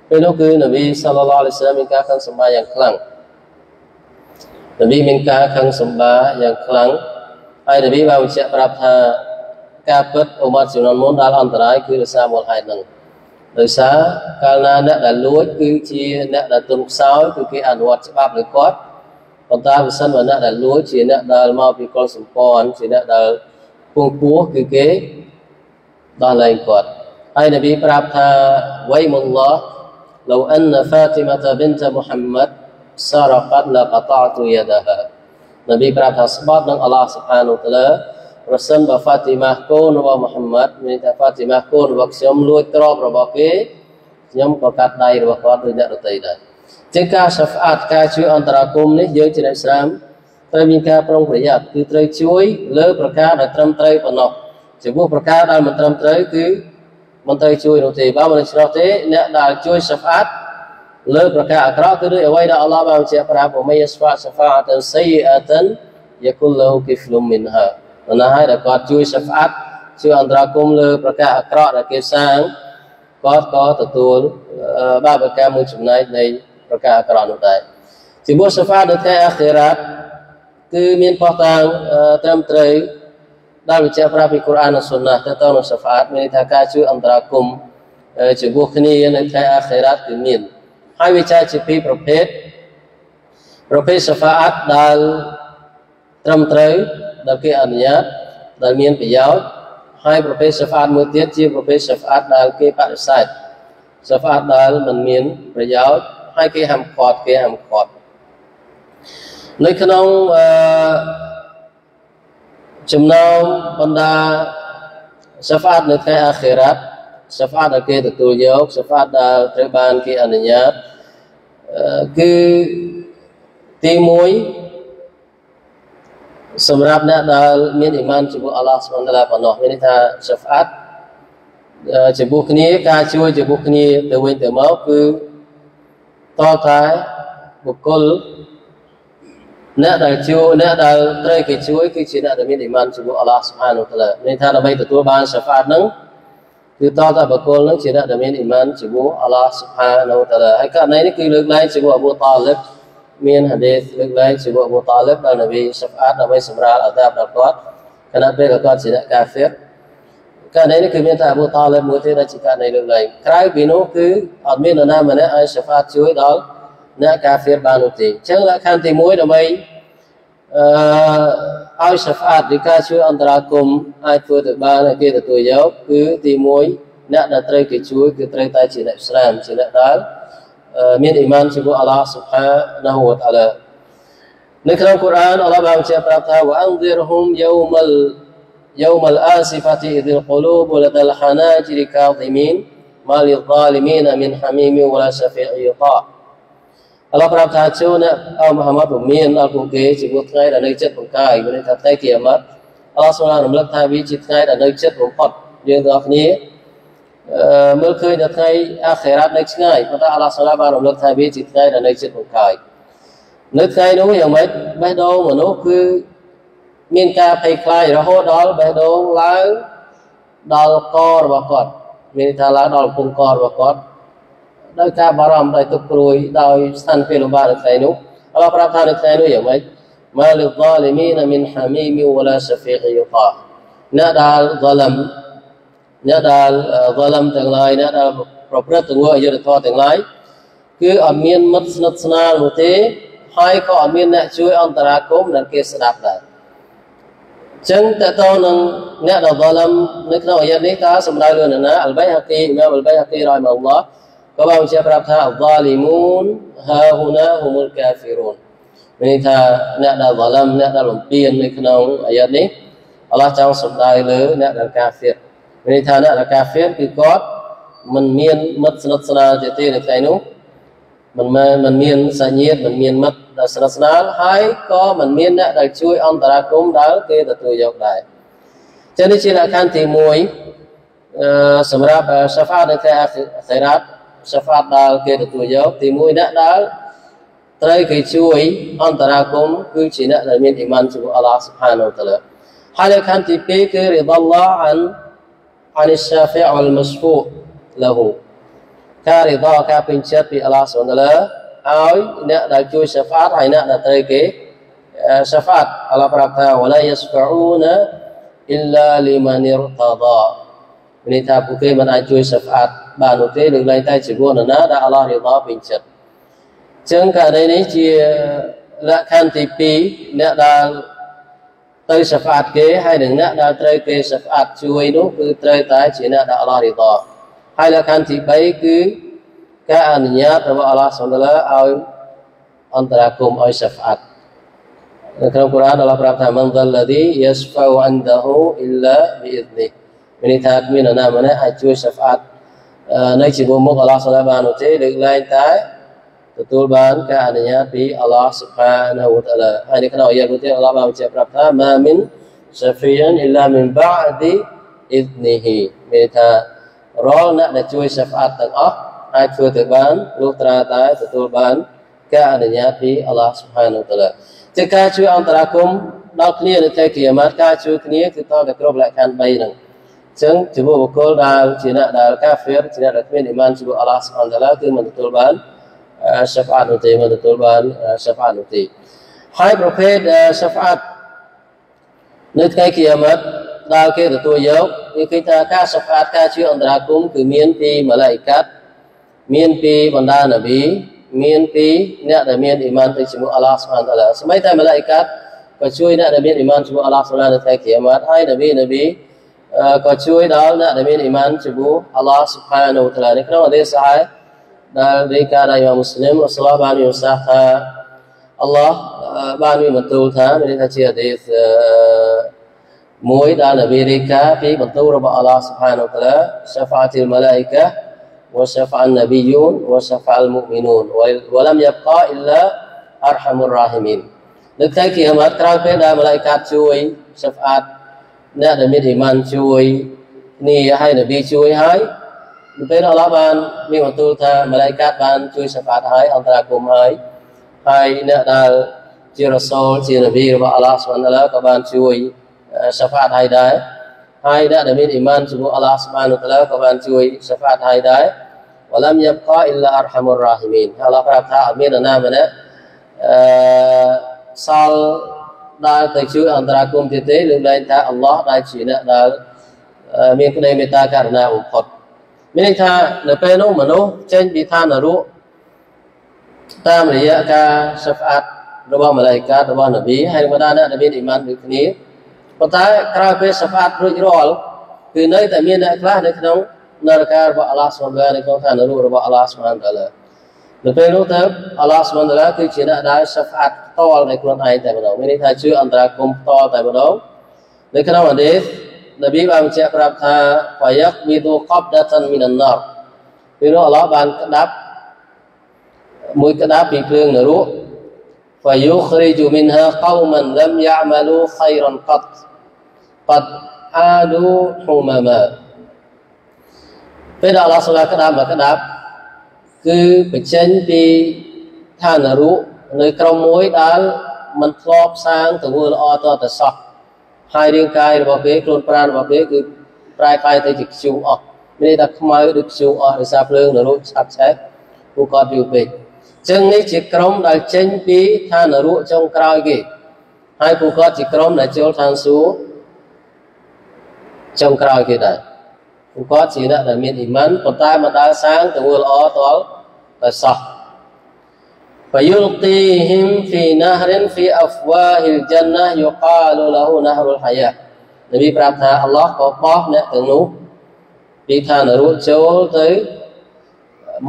ពេលនោះគឺនប៊ីសល្លឡោះអាឡៃសាឡាមមានការខឹងសម្បាយ៉ាងខ្លាំងនប៊ីមានការខឹងសម្បាយ៉ាងខ្លាំងហើយនប៊ីបានបញ្ជាក់ប្រាប់ថាការពិតអ៊ុម៉ាត់ជំនាន់មុនដែលអន្តរាយគឺដោយសារមូលហេតុហ្នឹងដោយសារកាលណាអ្នកដែលលួចគឺជាអ្នកដែលទុនខ្សោយគឺគេអនុវត្តច្បាប់លើគាត់ប៉ុន្តែបើសិនបើអ្នកដែលលួចជាអ្នកដែលមកពីកុលសម្ព័ន្ធជាអ្នកដែលពងពោះគឺគេ ដោះលែងគាត់ហើយនប៊ីប្រាប់ថាវៃមុលឡោះ لو أن فاطمة بنت محمد سرقت لقطعت يدها នប៊ីប្រាប់ថាស្បត់នឹងអល់ឡោះសុបហានតាឡាប្រសិនបើហ្វាទីម៉ាកូនរបស់មូហាម៉ាត់មានថាហ្វាទីម៉ាកូនរបស់ខ្ញុំលួចទ្រព្យរបស់គេខ្ញុំក៏កាត់ដៃរបស់គាត់ដោយអ្នកដទៃដែរជាការសាហ្វអាតការជួយអន្តរាគមនេះយើងជាអ្នកស្រាមត្រូវមានការប្រុងប្រយ័ត្នគឺត្រូវជួយលើប្រការដែលត្រឹមត្រូវប៉ុណ្ណោះ ចំពោះប្រការដែលមិនត្រឹមត្រូវគឺមិនត្រូវជួយនោះទេបើមិនឆ្លោះទេអ្នកដែលជួយសាហ្វអាតលើប្រការអាក្រក់គឺដូចអ្វីដែលអល់ឡោះបានបញ្ជាក់ប្រាប់អមៃស្វាសាហ្វាអាតសៃអាតានយគុលលូគីហ្វ្លុមមីនហាប៉ុន្តែហើយដែលគាត់ជួយសាហ្វអាតជួយអន្តរាគមលើប្រការអាក្រក់ដែលគេសាងគាត់ក៏ទទួលបាបកម្មមួយចំណែកនៃប្រការអាក្រក់នោះដែរជាមួយសាហ្វានៅថ្ងៃអាខិរ៉ាតគឺមានផុសតាងត្រឹមត្រូវ ដែលវិជាប្រាប់ពីកូរ៉ាននិងសុនណាទៅទៅនឹងសាហ្វាតមានថាការជួយអន្តរាគមជាមួយគ្នានៅថ្ងៃអាខិរ៉ាតគឺមានហើយវាចែកជាពីរប្រភេទប្រភេទសាហ្វាតដែលត្រឹមត្រូវដែលគេអនុញ្ញាតដែលមានប្រយោជន៍ហើយប្រភេទសាហ្វាតមួយទៀតជាប្រភេទសាហ្វាតដែលគេបដិសេធសាហ្វាតដែលមិនមានប្រយោជន៍ហើយគេហាមឃាត់គេហាមឃាត់នៅក្នុងអឺ ចំណោមបណ្ដាសាហ្វាតនៅថ្ងៃអាខិរ៉ាត់សាហ្វាតដែលគេទទួលយកសាហ្វាតដែលត្រូវបានគេអនុញ្ញាតគឺទី1សម្រាប់អ្នកដែលមានអ៊ីម៉ានជាមួយអល់ឡោះស្មងតាប៉ុណ្ណោះមានន័យថាសាហ្វអាត់ចំពោះគ្នាការជួយចំពោះគ្នាទៅវិញទៅមកគឺតតែបុគ្គល អ្នកដែលជួយអ្នកដែលត្រូវគេជួយគឺជាអ្នកដែលមានអ៊ីម៉ានជាមួយអល់ឡោះស្មងតាមានន័យថាដើម្បីទទួលបានសាហ្វអាត់ហ្នឹងគឺតតែបុគ្គលហ្នឹងជាអ្នកដែលមានអ៊ីម៉ានជាមួយអល់ឡោះស្មងតាហើយករណីនេះគឺលើកឡើងជាមួយអប៊ូតាលិបមានហាឌីសលើកឡើងជាមួយអប៊ូតាលិបដល់នប៊ីសាហ្វអាតដើម្បីសម្រាលអាដាបដល់គាត់ខណៈពេលគាត់ជាអ្នកកាហ្វិរករណីនេះគឺមានតែអប៊ូតាលិបមួយទេដែលជាករណីលើកឡើងក្រៅពីនោះគឺអត់មាននរណាម្នាក់ឲ្យសាហ្វអាតជួយដល់ អ្នកកាហ្វេបាននោះទេអញ្ចឹងលក្ខណ្ឌទី1ដើម្បីអឺឲ្យសាហ្វាតឬកាជួយអន្តរាគមអាចធ្វើទៅបានឲ្យគេទទួលយកគឺទី1អ្នកដែលត្រូវគេជួយគឺត្រូវតែជាអ្នកស្រាមជាអ្នកដែលមានអ៊ីម៉ានជាមួយអល់ឡោះសុផានៅវត្តអាឡានៅក្នុងកូរ៉ានអល់ឡោះបានជាប្រាប់ថាវ៉ានឌីរហុំយោមលយោមលអាសិហ្វាតឥឌិលកូលូបលដលហានាជីរីកាឌីមីនមាលីឌាលីមីនមិនហាមីមីវ៉ាសាហ្វីយតា អល់ឡោះប្រាប់ថាចូលអ្នកអោមហាម៉ាត់ពមានដល់ពួកគេជាមួយថ្ងៃដែលនៅចិត្តបង្កាយមានន័យថាថ្ងៃគីយ៉ាម៉ាត់អល់ឡោះសូមរំលឹកថាវាជាថ្ងៃដែលនៅចិត្តបំផុតយើងទាំងអស់គ្នាមើលឃើញដល់ថ្ងៃអាខិរ៉ាត់នៅឆ្ងាយប៉ុន្តែអល់ឡោះសាឡាបានរំលឹកថាវាជាថ្ងៃដែលនៅជិតបង្កាយនៅថ្ងៃនោះយ៉ាងម៉េចបេះដូងមនុស្សគឺមានការភ័យខ្លាចរហូតដល់បេះដូងឡើងដល់ករបស់គាត់មានថាឡើងដល់កំពង់ករបស់គាត់ ដោយការបារម្ភដោយទុកព្រួយដោយស្ថានភាពលំបាកនៅថ្ងៃនោះអល់ឡោះប្រាប់ថានៅថ្ងៃនោះយ៉ាងម៉េច ما للظالمين من حميم ولا شفيع يطاع អ្នកដែល ظلم អ្នកដែល ظلم ទាំងឡាយអ្នកដែលប្រព្រឹត្តទង្វើអយុត្តិធម៌ទាំងឡាយ គឺអត់មានមិត្តស្និទ្ធស្នាលនោះទេហើយក៏អត់មានអ្នកជួយអន្តរាគមន៍ដែលគេស្ដាប់ដែរចឹងតើតើនឹងអ្នកដែលបលំនៅក្នុងអាយ៉ានេះតើសំដៅលើនរណាអលបៃហាគីអ៊ីម៉ាមអលបៃហាគីរ៉ៃម៉ាអល់ឡោះ ក៏បានបញ្ជាក់ប្រាប់ថាអហ្សាលីមូនហាហ៊ូណាហ៊ុមុលកាហ្វីរូនមានថាអ្នកដែលបលំអ្នកដែលលំពៀននៅក្នុងអាយ៉ានេះអល់ឡោះចង់សំដៅលើអ្នកដែលកាហ្វៀរមានថាអ្នកដែលកាហ្វៀរគឺគាត់មិនមានមិត្តស្និទ្ធស្នាលទេនៅថ្ងៃនោះមិនមែនមិនមានសាច់ញាតិមិនមានមិត្តដែលស្និទ្ធស្នាលហើយក៏មិនមានអ្នកដែលជួយអន្តរាគមន៍ដែលគេទទួលយកដែរចឹងនេះជាលក្ខខណ្ឌទី1អឺសម្រាប់សាហ្វានៅថ្ងៃអខិរ៉ាត sifat đào kê được tuổi dấu thì mùi đã đào tới cái chuối iman chủ Allah subhanahu wa ta'ala. Hai lời khăn Allah an an syafi' al masfu lahu. Ka rì ka pin Allah subhanahu wa ta'ala ai nợ sifat hay nợ đào sifat Allah prakha wa la yasfa'una illa liman irtada. Ini tak bukai menajui syafaat បាននោះទេនឹងលែងតែជាមួយនរណាដែលអល់ឡោះរីដោពេញចិត្តចឹងករណីនេះជាលក្ខខណ្ឌទី2អ្នកដែលទៅសាហ្វាតគេហើយនឹងអ្នកដែលត្រូវគេសាហ្វាតជួយនោះគឺត្រូវតែជាអ្នកដែលអល់ឡោះរីដោហើយលក្ខខណ្ឌទី3គឺការអនុញ្ញាតរបស់អល់ឡោះសុលឡាឲ្យអន្តរាគមឲ្យសាហ្វាតនៅក្នុងកូរ៉ានអល់ឡោះប្រាប់ថាមិនដលឌីយ៉ាស្ហ្វៅអានដាហ៊ូអ៊ីឡាប៊ីអ៊ីឌនីមានន័យថាគ្មាននរណាម្នាក់អាចជួយសាហ្វាត នៅជាមួយមុខអល់ឡោះសុលឡាបាននោះទេលើកលែងតែទទួលបានការអនុញ្ញាតពីអល់ឡោះស៊ុបហានាហ៊ូតាឡាហើយនៅក្នុងអាយ៉ានោះទេអល់ឡោះបានបញ្ជាក់ប្រាប់ថាម៉ាមីនសាហ្វីយ៉ានអ៊ីឡាមីនបាឌីអ៊ីឌនីហ៊ីមានថារាល់អ្នកដែលជួយសាហ្វាតទាំងអស់អាចធ្វើទៅបានលុះត្រាតែទទួលបានការអនុញ្ញាតពីអល់ឡោះស៊ុបហានូតាឡាជាការជួយអន្តរាគមដល់គ្នានៅថ្ងៃគីយ៉ាម៉ាត់ការជួយគ្នាគឺតតែគ្រប់លក្ខខណ្ឌ3ហ្នឹងអញ្ចឹងចំពោះបុគ្គលដែលជាអ្នកដែលកាហ្វេរជាអ្នកដែលគ្មានអ៊ីម៉ានជាមួយអល់ឡោះស៊ុបហានតាឡាគឺមិនទទួលបានសាហ្វាតនោះទេមិនទទួលបានសាហ្វាតនោះទេហើយប្រភេទសាហ្វាតនៅថ្ងៃគីយ៉ាម៉ាត់ដែលគេទទួលយកវាឃើញថាការសកាត់ការជឿអន្តរាគមគឺមានពីម៉ាឡៃកាត់មានពីបណ្ដានប៊ីមានពីអ្នកដែលមានអ៊ីម៉ានទៅជាមួយអល់ឡោះស្មានតាឡាសម្បីតែម៉ាឡៃកាត់ក៏ជួយអ្នកដែលមានអ៊ីម៉ានជាមួយអល់ឡោះស្មាននៅថ្ងៃគីយ៉ាម៉ាត់ហើយនប៊ីនប៊ី ក៏ជួយដល់អ្នកដែលមានអ៊ីម៉ានជាមួយអល់ឡោះស៊ុបហានូតាឡានៅក្នុងអតីតសាហែដែលរាយការណ៍ដោយមូស្លីមអស្លាបានមានសាសថាអល់ឡោះបានមានបន្ទូលថាមានថាជាអតីតមួយដែលនប៊ីរីកាពីបន្ទូលរបស់អល់ឡោះ سبحانه و تعالى شفاعة الملائكة وشفع النبيون وشفع المؤمنون ولم يبقى إلا أرحم الراحمين នៅថ្ងៃគីយ៉ាម៉ាត់ក្រោយពេលដែលម៉ាឡៃកាតជួយ شفاعت អ្នកដែលមានអ៊ីម៉ានជួយគ្នាហើយនប៊ីជួយហើយនៅពេលអល់ឡោះបានមានបន្ទូលថាម៉ាឡៃកាតបានជួយ شفاعت ហើយអន្តរាគមហើយហើយអ្នកដែលជារ៉ាសូលជានប៊ីរបស់អល់ឡោះ سبحانه و تعالى ក៏បានជួយ syafaat ឲ្យដែរហើយអ្នកដែលមានអ៊ីម៉ានជាមួយអល់ឡោះស្មានតាឡាក៏បានជួយ syafaat ឲ្យដែរវឡំយ៉ាប់កាអ៊ីឡាអរហាមុររ៉ាហ៊ីមីនហើយអល់ឡោះប្រាប់ថាអត់មាននរណាម្នាក់អឺសល់ ដែលទៅជួយអន្តរាគមន៍ទៀតទេលើកលែងថាអល់ឡោះដែលជាអ្នកដែលមានក្តីមេត្តាករុណាបំផុតមានន័យថានៅពេលនោះមនុស្សចេញពីឋាននរកតាមរយៈការ syafaat របស់ម៉ាឡៃការបស់នប៊ីហើយបដាអ្នកដែលមានអ៊ីម៉ានដូចគ្នាប៉ុន្តែក្រោយពេលសាហ្វាតរួចរាល់គឺនៅតែមានអ្នកខ្លះនៅក្នុងនរការបស់អល់ឡោះសុបហាននៅក្នុងឋាននរករបស់អល់ឡោះសុបហានតាឡា នៅពេលនោះទៅអល់ឡោះសុបហានតាឡាគឺជាអ្នកដែលសាហ្វាតផ្ទាល់នៃខ្លួនឯងតែម្ដងមានន័យថាជឿអន្តរាគមផ្ទាល់តែម្ដងនៅក្នុងហាឌីសនប៊ីបានបញ្ជាក់ប្រាប់ថាហ្វាយ៉ាក់វីដូកបដាតានមីនណរពេលនោះអល់ឡោះបានក្តាប់មួយក្តាប់ពីភ្លើងនរក فيخرج منها قوما لم يعملوا خيرا قط قد عادوا حمما ពេលដែលអល់ឡោះសូឡាក្តាប់មកក្តាប់ គឺបញ្ចេញពីឋានរុនៅក្រុមមួយដែលមិនធ្លាប់សាងទង្វើល្អតទៅសោះហើយរាងកាយរបស់គេខ្លួនប្រាណរបស់គេគឺប្រែក្លាយទៅជាខ្ជូអស់មានន័យថាខ្មៅឬខ្ជូអស់ដោយសារភ្លើងនរុឆាប់ឆេះពួកគាត់យូរពេកចឹងនេះជាក្រុមដែលចេញពីឋានរកចុងក្រោយគេហើយពួកគាត់ជាក្រុមដែលចូលឋានសួគ៌ចុងក្រោយគេដែរ ពួកគាត់ជាអ្នកដែលមានអ៊ីម៉ានប៉ុន្តែមិនដែលសាងទង្វើល្អតលតែសោះ فيلقيهم في نهر في أفواه الجنة يقال له نهر الحياة នប៊ីប្រាប់ថាអល់ឡោះក៏បោះអ្នកទាំងនោះពីឋានរូបចូលទៅ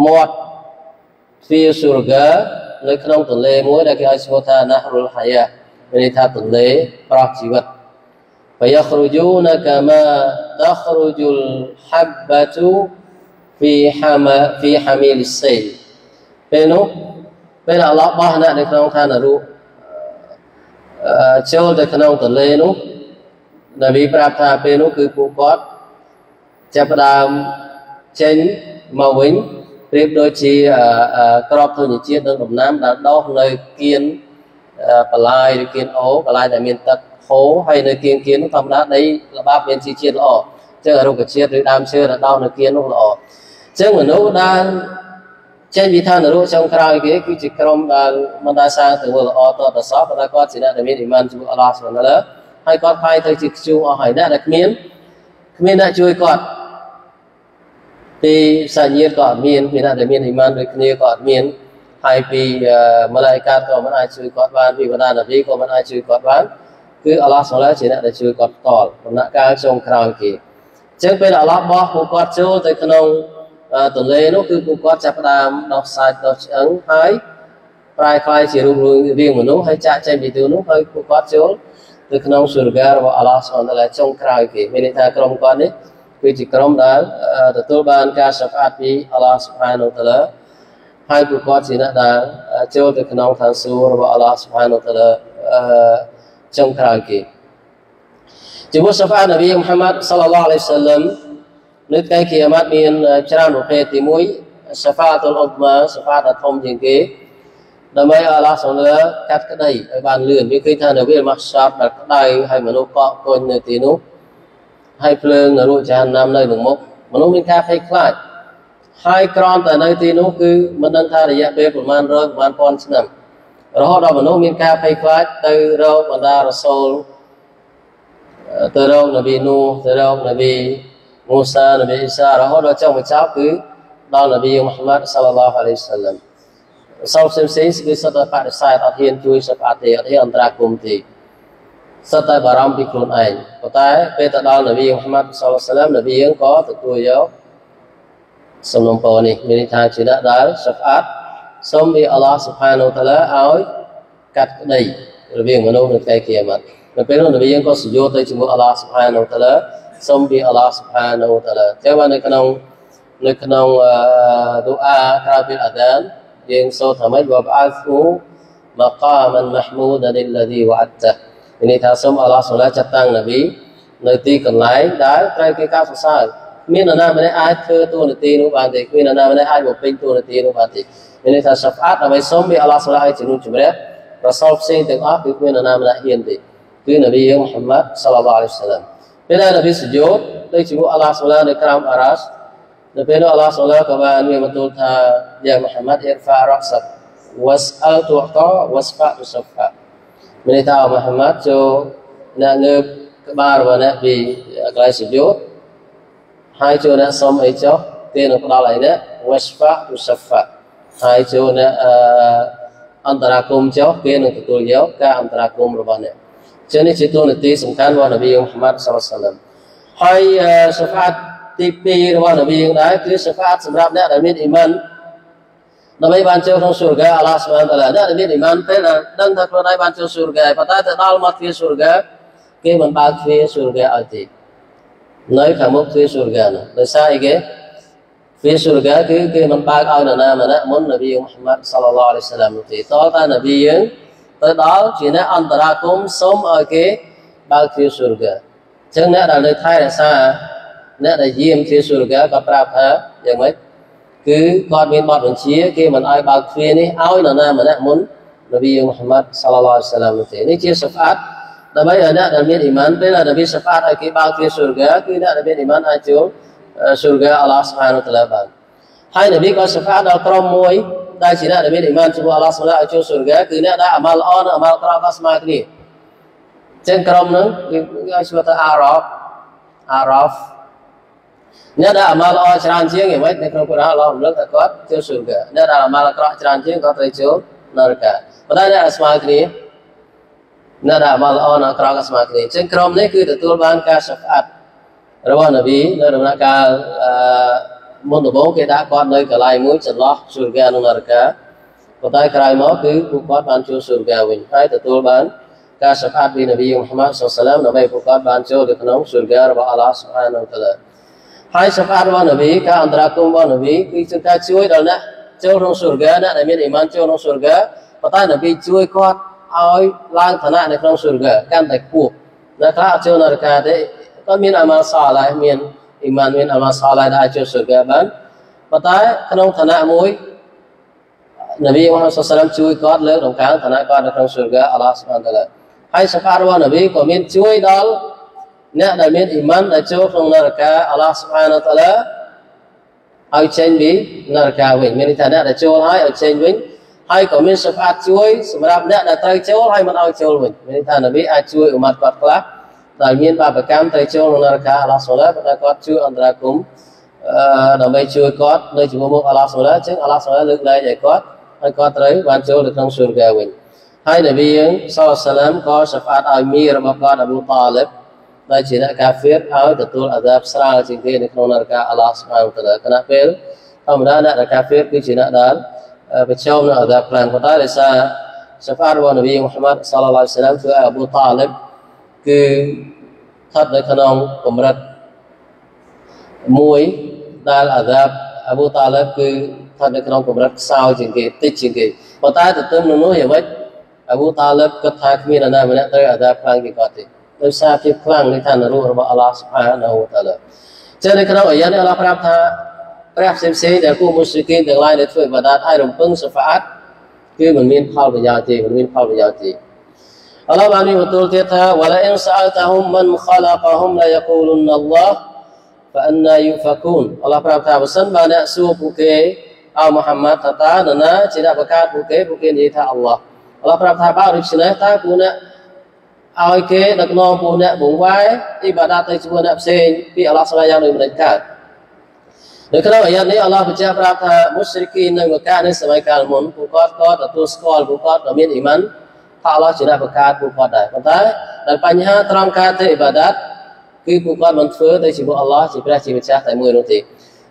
មាត់ទ្វារសុរហ្គានៅក្នុងទន្លេមួយដែលគេឲ្យឈ្មោះថាណារុលហាយ៉ាមានន័យថាទន្លេប្រោះជីវិត فيخرجون كما تخرج الحبة في حما في حميل السيل ពេលនោះពេលអល់ឡោះបោះអ្នកនៅក្នុងឋានរូបចូលទៅក្នុងទន្លេនោះនប៊ីប្រាប់ថាពេលនោះគឺពួកគាត់ចាប់ផ្ដើមចេញមកវិញប្រៀបដូចជាក្របធញ្ញជាតិនិងដំណាំដែលដុះនៅគៀនបលាយឬគៀនអូបលាយដែលមានទឹក ហូរហើយនៅគៀនគៀននោះធម្មតាដីល្បាប់មានជីជាតិល្អអញ្ចឹងរុក្ខជាតិឬដើមឈើដែលដោះនៅគៀននោះល្អអញ្ចឹងមនុស្សដែលចេញវិធានរូបចុងក្រោយគេគឺជាក្រុមដែលមិនដែលសាងទៅល្អតតសោះប៉ុន្តែគាត់ជាអ្នកដែលមានអ៊ីម៉ានជាមួយអល់ឡោះសុបហានតាឡាហើយគាត់ផាយទៅជាខ្ជូអស់ហើយអ្នកដែលគ្មានគ្មានអ្នកជួយគាត់ពីសាច់ញាតិក៏អត់មានមានអ្នកដែលមានអ៊ីម៉ានដូចគ្នាក៏អត់មានហើយពីម៉ាឡៃកាតក៏មិនអាចជួយគាត់បានពីបណ្ដានប៊ីក៏មិនអាចជួយគាត់បាន គឺអល់ឡោះសុលាជាអ្នកដែលជួយគាត់ផ្ទាល់ដំណាក់កាលចុងក្រោយគេអញ្ចឹងពេលអល់ឡោះបោះពួកគាត់ចូលទៅក្នុងទន្លេនោះគឺពួកគាត់ចាប់ផ្ដើមដោះសាច់ដោះឆ្អឹងហើយប្រែคล้ายជារូបរាងមនុស្សហើយចាក់ចេញពីទូនោះហើយពួកគាត់ចូលទៅក្នុងសុរហ្គារបស់អល់ឡោះសុបហានតាឡាចុងក្រោយគេមានន័យថាក្រុមគាត់នេះគឺជាក្រុមដែលទទួលបានការសាហ្វាតពីអល់ឡោះសុបហានតាឡាហើយពួកគាត់ជាអ្នកដែលចូលទៅក្នុងឋានសួគ៌របស់អល់ឡោះសុបហានតាឡា ចុងក្រោយគេចំពោះសាហ្វាតនប៊ីមូហាម៉ាត់សល្លឡោះអាឡៃសាឡាំនៅថ្ងៃគីយ៉ាម៉ាត់មានច្រើនប្រភេទទី1សាហ្វាតុលអ៊ុបម៉ាសាហ្វាតដ៏ធំជាងគេដើម្បីឲ្យអល់ឡោះសុលាកាត់ក្តីឲ្យបានលឿនវាឃើញថានៅវាម៉ាស់សាប់ដែលក្តៅហើយមនុស្សកកគុញនៅទីនោះហើយភ្លើងនរកចានណាំនៅនឹងមុខមនុស្សមានការភ័យខ្លាចហើយក្រំតែនៅទីនោះគឺមិនដឹងថារយៈពេលប្រមាណរយប្រមាណពាន់ឆ្នាំ រហូតដល់មនុស្សមានការភ័យខ្លាចទៅរកបណ្ដារ៉ាសូលទៅរកនប៊ីនូទៅរកនប៊ីមូសានប៊ីអ៊ីសារហូតដល់ចុងបញ្ចប់គឺដល់នប៊ីមូហាម៉ាត់សល្លឡោះអាឡៃហ៊ីវសល្លាមសោផ្សេងផ្សេងគឺសុទ្ធតែបដិសេធអត់ហ៊ានជួយសិបអត់ទេអត់ហ៊ានអន្តរាគមទេសុទ្ធតែបារម្ភពីខ្លួនឯងប៉ុន្តែពេលទៅដល់នប៊ីមូហាម៉ាត់សល្លឡោះសាឡាមនប៊ីយើងក៏ទទួលយកសំណុំពរនេះមានន័យថាជាអ្នកដែលសិបអត់ សូមពីអល់ឡោះសុផានូតាឡាឲ្យកាត់ក្តីរវាងមនុស្សនៅថ្ងៃគៀមាត់នៅពេលនោះនប៊ីយើងក៏សយោទៅជាមួយអល់ឡោះសុផានូតាឡាសូមពីអល់ឡោះសុផានូតាឡាតែបាននៅក្នុងនៅក្នុងឌូអាក្រៅពីអាដានយើងសូត្រថាម៉េចវបអាហ្វូមកាមិនមហមូដលលឌីវ៉ាត់តានេះថាសូមអល់ឡោះសុឡាចាត់តាំងនប៊ីនៅទីកន្លែងដែលត្រូវគេកោតសរសើរ មាននរណាម្នាក់អាចធ្វើតួនាទីនោះបានទេគ្មាននរណាម្នាក់អាចបំពេញតួនាទីនោះបានទេមានន័យថាសាហ្វាតដើម្បីសូមពីអល់ឡោះសូឡាឲ្យជំនុំជម្រះរ៉ាសូលផ្សេងទាំងអស់គឺគ្មាននរណាម្នាក់ហ៊ានទេគឺនប៊ីយើងមូហាម៉ាត់សល្លឡោះអាឡៃហ៊ីវសល្លាមពេលដែលនប៊ីសុយោតដូចជាមួយអល់ឡោះសូឡានៅក្រោមអារ៉ាសនៅពេលនោះអល់ឡោះសូឡាក៏បានមានបន្ទូលថាយ៉ាមូហាម៉ាត់អ៊ីរហ្វារ៉ាក់សាត់ was'al tu'ta wasfa tusaffa មានន័យថាមូហាម៉ាត់ចូលអ្នកងើបក្បាលរបស់អ្នកពីកន្លែងសុយោត ហើយចូលអ្នកសុំអីចុះគេនឹងផ្ដល់ឲ្យអ្នក wasfa tusaffa ហើយចូលអ្នកអន្តរាគមចុះគេនឹងទទួលយកការអន្តរាគមរបស់អ្នកចឹងនេះជាទូនាទីសំខាន់របស់នប៊ីមូហាម៉ាត់សល្លឡោះហើយសាហ្វាតទី2របស់នប៊ីយើងដែរគឺសាហ្វាតសម្រាប់អ្នកដែលមានអ៊ីម៉ានដើម្បីបានចូលក្នុងសុរហ្គាអល់ឡោះសុបហានតាឡាអ្នកដែលមានអ៊ីម៉ានពេលដឹងថាខ្លួនឯងបានចូលសុរហ្គាប៉ុន្តែទៅដល់មកទ្វារសុរហ្គាគេមិនបើកទ្វារសុរហ្គាឲ្យទេ នៅខាងមុខទ្វារសុរហ្គានោះដោយសារអីគេទ្វារសុរហ្គាគឺគេមិនបើកឲ្យនរណាម្នាក់មុននប៊ីមូហាម៉ាត់សល្លឡោះអាឡៃសាឡាមនោះទេតើតានប៊ីយើងទៅដល់ជាអ្នកអន្តរាគមសូមឲ្យគេបើកទ្វារសុរហ្គាអញ្ចឹងអ្នកដែលនៅថែរក្សាអ្នកដែលយាមទ្វារសុរហ្គាក៏ប្រាប់ថាយ៉ាងម៉េចគឺគាត់មានបទបញ្ជាគេមិនឲ្យបើកទ្វារនេះឲ្យនរណាម្នាក់មុននប៊ីមូហាម៉ាត់សល្លឡោះអាឡៃសាឡាមនោះទេនេះជាសហ្វាត ដើម្បីឲ្យអ្នកដែលមានអ៊ីម៉ានពេលដែលនប៊ីសហ្វាតឲ្យគេបើកទ្វារសុរហ្គាគឺអ្នកដែលមានអ៊ីម៉ានអាចចូលសុរហ្គាអល់ឡោះសុបហានតាឡាបានហើយនប៊ីក៏សហ្វាតដល់ក្រុមមួយដែលជា អ្នកដែលមានអ៊ីម៉ានជាមួយអល់ឡោះសុបហានឲ្យចូលសុរហ្គាគឺអ្នកដែលអាម៉ាល់ល្អនិងអាម៉ាល់ក្រក់ក៏ស្មើគ្នាចឹងក្រុមហ្នឹងគេឲ្យឈ្មោះថាអារ៉ាប់អារ៉ាហ្វអ្នកដែលអាម៉ាល់ល្អច្រើនជាងយ៉ាងម៉េចនៅក្នុងកូរ៉ានអល់ឡោះរំលឹកថាគាត់ចូលសុរហ្គាអ្នកដែលអាម៉ាល់អាក្រក់ច្រើនជាងគាត់ត្រូវចូលនរកាប៉ុន្តែអ្នកស្មើគ្នាអ្នកដែលអាម៉ាល់ល្អនៅក្រៅក៏ស្មើគ្នាអញ្ចឹងក្រុមនេះគឺទទួលបានការសាហ្វាត់របស់នប៊ីនៅដំណាក់កាលអឺមុនដំបូងគេដាក់គាត់នៅកន្លែងមួយចន្លោះសុរកានិងនរកាប៉ុន្តែក្រោយមកគឺពួកគាត់បានចូលសុរកាវិញហើយទទួលបានការសាហ្វាត់ពីនប៊ីមូហាម៉ាត់សុសឡាមដើម្បីពួកគាត់បានចូលទៅក្នុងសុរការបស់អល់ឡោះស៊ុបហានតាឡាហើយសាហ្វាត់របស់នប៊ីការអន្តរាគមរបស់នប៊ីគឺជាការជួយដល់អ្នកចូលក្នុងសុរកាអ្នកដែលមានអ៊ីម៉ានចូលក្នុងសុរកាប៉ុន្តែនប៊ីជួយគាត់ ឲ្យឡើងឋានៈនៅក្នុងសុរកាកាន់តែខ្ពស់អ្នកខ្លះអត់ចូលនរកាទេគាត់មានអាម៉ាល់សាឡៃមានអ៊ីម៉ានមានអាម៉ាល់សាឡៃដែលចូលសុរកាបានប៉ុន្តែក្នុងឋានៈមួយនប៊ីមូហាម៉ាត់សុសឡាមជួយគាត់លើកដំកើងឋានៈគាត់នៅក្នុងសុរកាអល់ឡោះស៊ុបហានតាឡាហើយសភារបស់នប៊ីក៏មានជួយដល់អ្នកដែលមានអ៊ីម៉ានដែលចូលក្នុងនរកាអល់ឡោះស៊ុបហានតាឡាឲ្យចេញពីនរកាវិញមានន័យថាអ្នកដែលចូលហើយឲ្យចេញវិញ ហើយក៏មានសាហ្វាតជួយសម្រាប់អ្នកដែលត្រូវចូលហើយមិនឲ្យចូលវិញមានន័យថានប៊ីអាចជួយអ៊ុម៉ាត់គាត់ខ្លះដែលមានបាបកម្មត្រូវចូលក្នុងនរកាអល់ឡោះសូឡាប៉ុន្តែគាត់ជួយអន្តរាគមអឺដើម្បីជួយគាត់នៅជាមួយមុខអល់ឡោះសូឡាអញ្ចឹងអល់ឡោះសូឡាលើកលែងឲ្យគាត់ហើយគាត់ត្រូវបានចូលទៅក្នុងស៊ូនកាវិញហើយនប៊ីយើងសលសាឡាមក៏សាហ្វាតឲ្យមីរបស់គាត់អប៊ូតាលិបដែលជាអ្នកកាហ្វៀរឲ្យទទួលអាដាបស្រាលជាងគេនៅក្នុងនរកាអល់ឡោះស្មាវតាឡាគណៈពេលធម្មតាអ្នកកាហ្វៀរគឺជាអ្នកដែល ប្រឈមនឹងអាដាបខ្លាំងប៉ុន្តែដោយសារសាហ្វាតរបស់នប៊ីមូហាម៉ាត់សល្លឡោះសាឡាមគឺអប៊ូតាលិបគឺស្ថិតនៅក្នុងកម្រិតមួយដែលអាដាបអប៊ូតាលិបគឺស្ថិតនៅក្នុងកម្រិតខ្សោយជាងគេតិចជាងគេប៉ុន្តែទន្ទឹមនឹងនោះយ៉ាងម៉េចអប៊ូតាលិបគិតថាគ្មាននរណាម្នាក់ត្រូវអាដាបខ្លាំងពីគាត់ទេដោយសារភាពខ្លាំងនៃឋានរូបរបស់អល់ឡោះសុបហានហូតាឡាចឹងនៅក្នុងអាយ៉ានេះអល់ឡោះប្រាប់ថា ព្រះផ្សេងផ្សេងដែលពួកមុស្លីមទាំងឡាយដែលធ្វើបាដាតឲ្យរំពឹងសាហ្វាតគឺមិនមានផលប្រយោជន៍ទេមិនមានផលប្រយោជន៍ទេអល់ឡោះបានមានបន្ទូលទៀតថាវ៉ាឡាអ៊ីនសាអលតាហ៊ុមមិនខលកហ៊ុមឡាយកូលុនអល់ឡោះ فأنا يفكون អល់ឡោះប្រាប់ថាបើសិនបើអ្នកសួរពួកគេអោមូហាម៉ាត់ថាតើនរណាជាអ្នកបង្កើតពួកគេពួកគេនិយាយថាអល់ឡោះអល់ឡោះប្រាប់ថាបើដូច្នេះតើពួកអ្នកឲ្យគេដឹកនាំពួកអ្នកបង្វែរអ៊ីបាដាតទៅជាមួយអ្នកផ្សេងពីអល់ឡោះស្វែងយ៉ាងដូចមិនកើត នៅក្នុងអាយ៉ានេះអល់ឡោះបញ្ជាក់ប្រាប់ថាមុស្លីគីនៅមកានៅសម័យកាលមុនពួកគាត់ក៏ទទួលស្គាល់ពួកគាត់ក៏មានអ៊ីម៉ានថាអល់ឡោះជាអ្នកបង្កើតពួកគាត់ដែរប៉ុន្តែដែលបញ្ហាត្រង់ការធ្វើអ៊ីបាដាតគឺពួកគាត់មិនធ្វើទៅជាមួយអល់ឡោះជាព្រះជាម្ចាស់តែមួយនោះទេ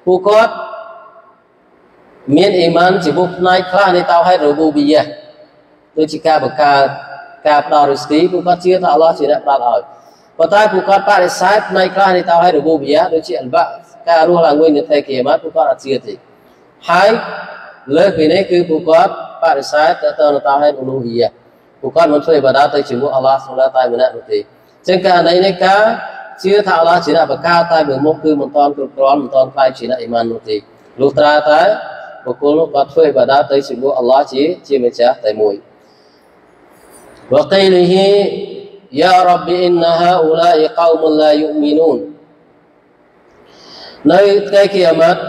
ពួកគាត់មានអ៊ីម៉ានជាមួយផ្នែកខ្លះនៃតោហេតរូបូប៊ីយ៉ាដូចជាការបង្កើតការផ្ដល់រិស្គីពួកគាត់ជឿថាអល់ឡោះជាអ្នកផ្ដល់ឲ្យប៉ុន្តែពួកគាត់បដិសេធផ្នែកខ្លះនៃតោហេររូបវិយាដូចជាអលបា ការរស់ឡើងវិញនៅថ្ងៃគីយ៉ាម៉ាត់ពួកគាត់អត់ជឿទេហើយលើពីនេះគឺពួកគាត់បដិសេធទៅទៅតោហេររូបវិយាពួកគាត់មិនធ្វើឥបាដាទៅជាមួយអល់ឡោះសូឡាតែម្នាក់នោះទេអញ្ចឹងករណីនេះការជឿថាអល់ឡោះជាអ្នកបកាតែមួយមុខគឺមិនតាន់គ្រប់គ្រាន់មិនតាន់ខ្លាយជាអ្នកអ៊ីម៉ាននោះទេលុះត្រាតែបុគ្គលនោះគាត់ធ្វើឥបាដាទៅជាមួយអល់ឡោះជាជាម្ចាស់តែមួយ وقيله يا رب إن هؤلاء قوم لا يؤمنون នៅថ្ងៃគីយ៉ាម៉ាត់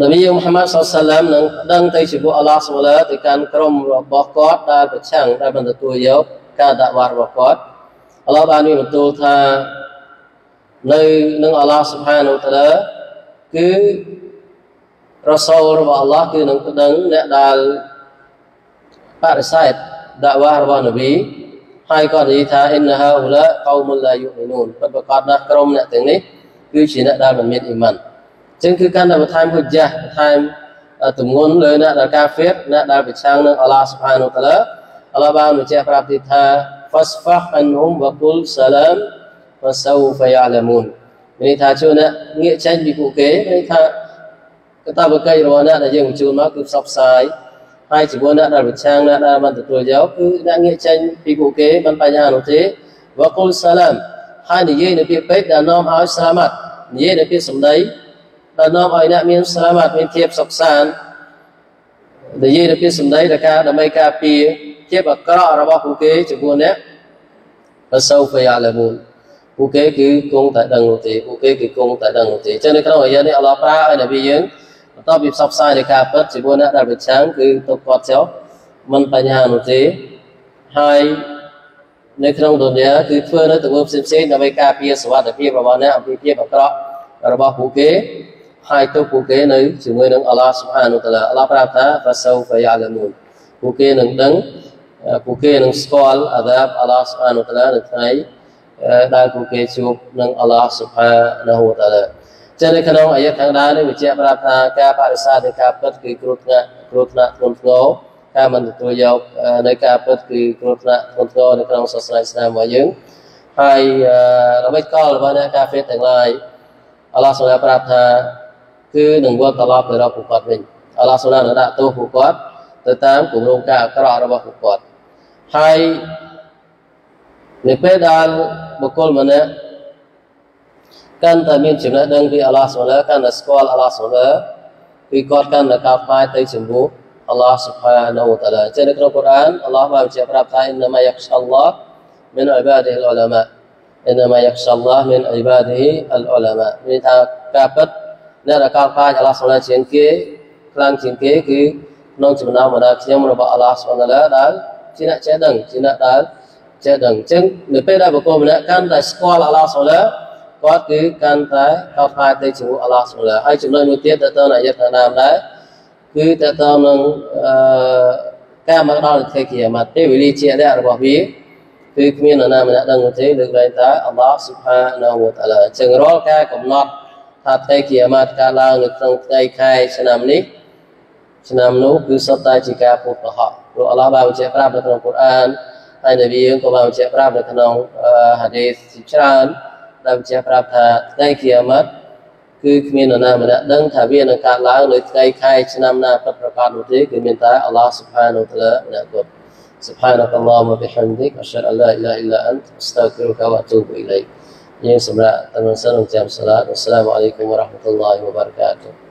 នប៊ីមូហាម៉ាត់សុសឡាមនឹងដឹងទៅជាពួកអល់ឡោះសុលាទៅកាន់ក្រុមរបស់គាត់ដែលប្រឆាំងដែលបានទទួលយកការដាក់វត្តរបស់គាត់អល់ឡោះបានមានបន្ទូលថានៅនឹងអល់ឡោះសុបហានូតាឡាគឺរ៉ាសូលរបស់អល់ឡោះគឺនឹងប្តឹងអ្នកដែលបរិសេធដាវ៉ារបស់នប៊ីហើយក៏និយាយថាអ៊ីនហាអ៊ូឡាកោមុលឡាយុមីនូនពិតប្រាកដណាស់ក្រុមអ្នកទាំងនេះ គឺជាអ្នកដែលមិនមានអ៊ីម៉ានអញ្ចឹងគឺកាន់តែបន្ថែមហុជាបន្ថែមទម្ងន់លើអ្នកដែលកាហ្វេរអ្នកដែលប្រឆាំងនឹងអល់ឡោះស៊ុបហានូតាឡាអល់ឡោះបានបញ្ជាក់ប្រាប់ទៀតថា fasfah anhum wa qul salam wa sawfa ya'lamun មានថាជួនអ្នកងាកចេញពីពួកគេមានថាកតាបកិច្ចរបស់អ្នកដែលយើងបញ្ជូនមកគឺផ្សព្វផ្សាយហើយចំពោះអ្នកដែលប្រឆាំងអ្នកដែលបានទទួលយកគឺអ្នកងាកចេញពីពួកគេមិនបញ្ហានោះទេវកុលសាឡាម ហើយនិយាយនៅពាក្យពេចន៍ដែលនាំឲ្យស្លាមាត់និយាយនៅពាក្យសម្ដីដែលនាំឲ្យអ្នកមានស្លាមាត់មានភាពសុខសាន្តនិយាយនៅពាក្យសម្ដីដែលការដើម្បីការពារជាអាក្រក់របស់ពួកគេចំពោះអ្នកបសោហ្វយ៉ាឡាមូនពួកគេគឺគង់តែដឹងនោះទេពួកគេគឺគង់តែដឹងនោះទេអញ្ចឹងនៅក្នុងអាយ៉ានេះអល់ឡោះប្រើឲ្យនប៊ីយើងបន្ទាប់ពីផ្សព្វផ្សាយនៃការពិតជាមួយអ្នកដែលប្រឆាំងគឺទុកគាត់ចុះមិនបញ្ហានោះទេហើយ នៅក្នុង ਦੁનિ យាគឺធ្វើនៅទង្វើផ្សេងផ្សេងដើម្បីការពារសុវត្ថិភាពរបស់អ្នកអំពីភាពអាក្រក់របស់ពួកគេហើយទៅពួកគេនៅជាមួយនឹងអល់ឡោះស៊ុបហានូតាឡាអល់ឡោះប្រាប់ថា fasawfa ya'lamun ពួកគេនឹងដឹងពួកគេនឹងស្គាល់អាដាបអល់ឡោះស៊ុបហានូតាឡានៅថ្ងៃដែលពួកគេជួបនឹងអល់ឡោះស៊ុបហានូតាឡាចឹងនៅក្នុងអាយ៉ាខាងដើមនេះបញ្ជាក់ប្រាប់ថាការបដិសេធនៃការពិតគឺគ្រោះថ្នាក់គ្រោះថ្នាក់ធ្ងន់ធ្ងរ ការមិនទទួលយកនៅការពិតគឺគ្រោះថ្នាក់ធ្ងន់ធ្ងរនៅក្នុងសាសនាឥស្លាមរបស់យើងហើយល្បិចកលរបស់អ្នកកាហ្វេទាំងឡាយអល់ឡោះសូឡាប្រាប់ថាគឺនឹងវិលត្រឡប់ទៅរកពួកគាត់វិញអល់ឡោះសូឡានឹងដាក់ទោសពួកគាត់ទៅតាមគម្រោងការអាក្រក់របស់ពួកគាត់ហើយនៅពេលដែលបុគ្គលម្នាក់កាន់តែមានចំណេះដឹងពីអល់ឡោះសូឡាកាន់តែស្គាល់អល់ឡោះសូឡាពីគាត់កាន់តែកោតខ្លាចទៅចំពោះ អល់ឡោះ سبحانه វតាឡាចឹងនៅក្នុងកូរ៉ានអល់ឡោះបានបញ្ជាក់ប្រាប់ថាអ៊ីនណាម៉ាយ៉ាខ្សាឡោះមានអ៊ីបាឌីអ៊ុលអ៊ុឡាម៉ាអ៊ីនណាម៉ាយ៉ាខ្សាឡោះមានអ៊ីបាឌីអ៊ុលអ៊ុឡាម៉ាមានថាការពិតអ្នកដែលកោតខ្លាចអល់ឡោះ سبحانه ជាងគេខ្លាំងជាងគេគឺក្នុងចំណោមបណ្ដាខ្ញុំរបស់អល់ឡោះ سبحانه ដែលជាអ្នកចេះដឹងជាអ្នកដែលចេះដឹងអញ្ចឹងនៅពេលដែលបុគ្គលម្នាក់កាន់តែស្គាល់អល់ឡោះ سبحانه គាត់គឺកាន់តែកោតខ្លាចទៅជាមួយអល់ឡោះ سبحانه ហើយចំណុចមួយទៀតទៅទៅអាយៈខាងដើមដែរ គឺទៅទៅនឹងអឺការមកដល់ថ្ងៃគីយ៉ាម៉ាត់ទេវេលាជាក់របស់វាគឺគ្មាននរណាម្នាក់ដឹងទេលើកលែងតែអល់ឡោះស៊ុបហានាវតាឡាអញ្ចឹងរាល់ការកំណត់ថាថ្ងៃគីយ៉ាម៉ាត់ការឡើងនៅក្នុងថ្ងៃខែឆ្នាំនេះឆ្នាំនោះគឺសុទ្ធតែជាការពុតកុហកព្រោះអល់ឡោះបានបញ្ជាក់ប្រាប់នៅក្នុងកូរ៉ានហើយនប៊ីយើងក៏បានបញ្ជាក់ប្រាប់នៅក្នុងហាឌីសជាច្រើនដែលបញ្ជាក់ប្រាប់ថាថ្ងៃគីយ៉ាម៉ាត់ គឺគ្មាននរណាម្នាក់ដឹងថាវានឹងកើតឡើងនៅថ្ងៃខែឆ្នាំណាពិតប្រាកដនោះទេគឺមានតែអល់ឡោះសុផានូតាឡាម្នាក់គត់ سبحانك اللهم وبحمدك أشهد أن لا إله إلا أنت أستغفرك وأتوب إليك យើងសម្រាប់តាមសិននឹងចាំសាឡាតអស្សឡាមអាឡៃគុំវរ៉ាហ្មាតុលឡាហ៊ីវបារកាតុ